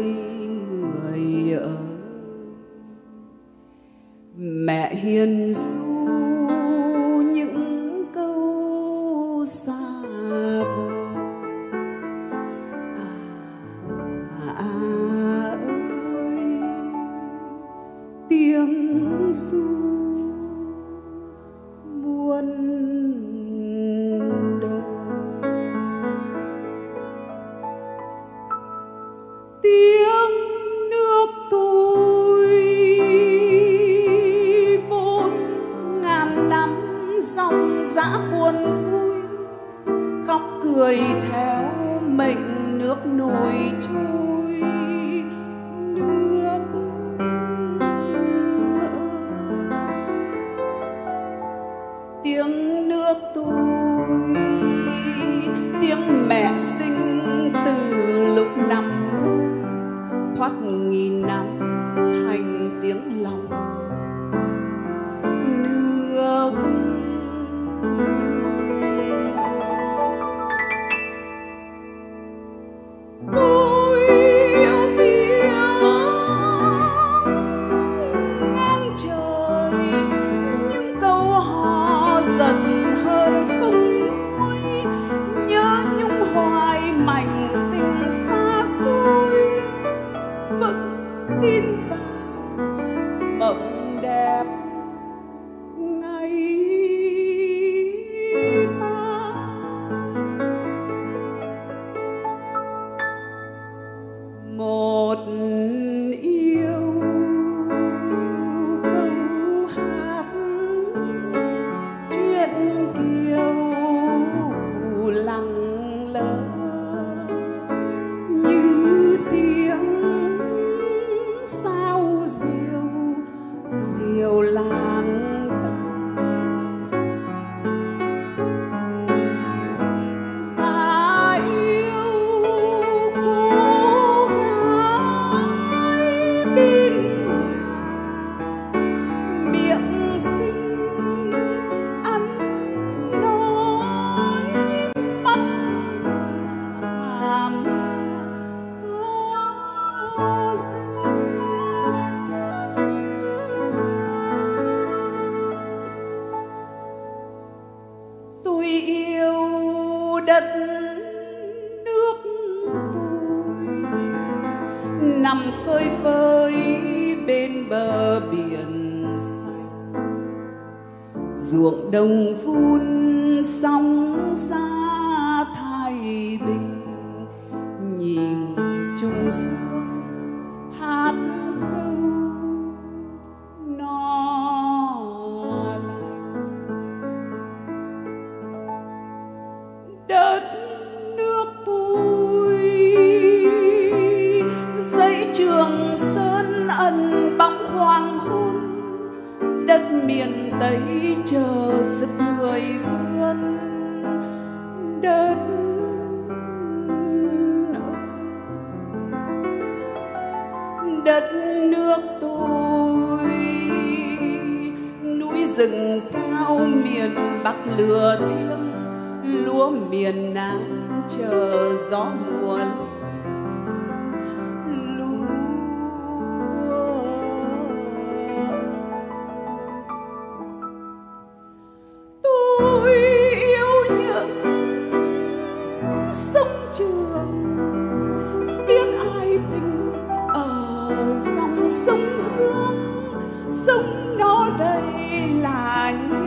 ơi người ở. Mẹ hiền du những câu xa vời. À, à ơi tiếng du sudden heard Dieu. Đất nước tôi, nằm phơi phới bên bờ biển xanh. Ruộng đồng vun sóng xa hoàng hôn đất miền tây chờ sức người vươn. Đất đất nước tôi, núi rừng cao miền bắc lửa thiêng, lúa miền nam chờ gió mùa lúa sông hương sông nó đây là những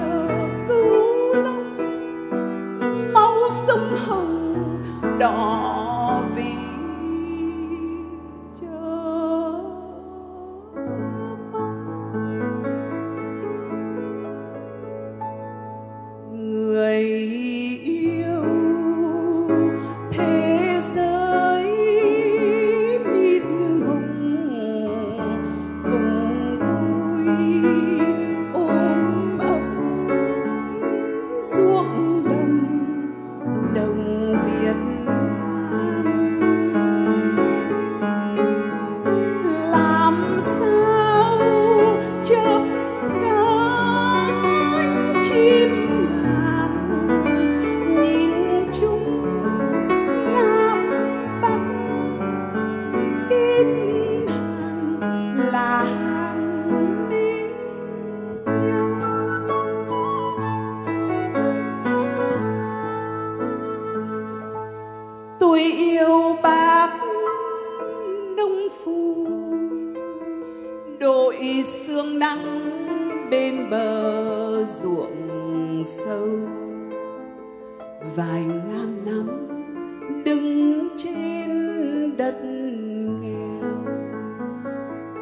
bên bờ ruộng sâu. Vài ngàn năm đứng trên đất nghèo,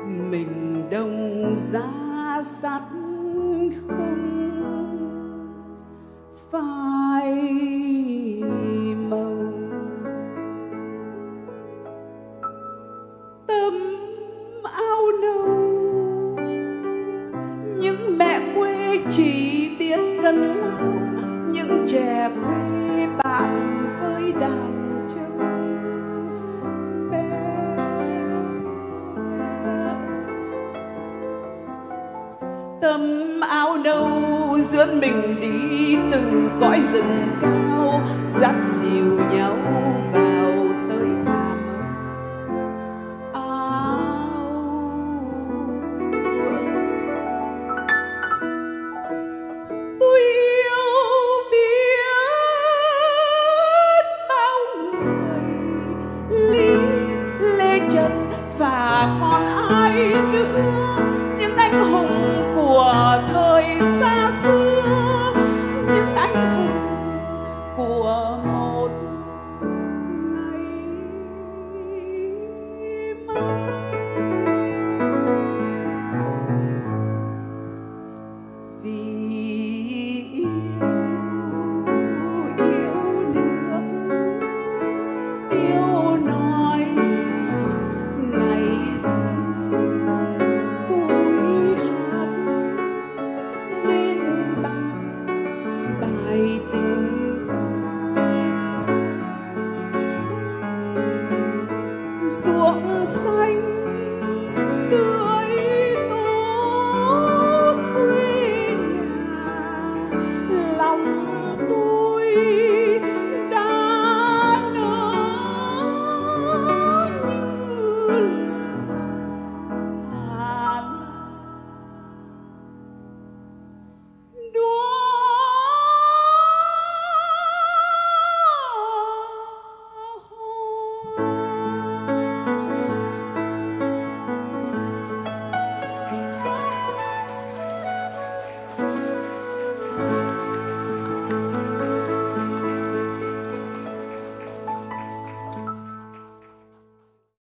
mình đông giá sắt cân lao những trẻ quê bạn với đàn trâu bé. Tấm áo nâu dưỡng mình đi từ cõi rừng cao, dắt dìu nhau vào ruộng xanh.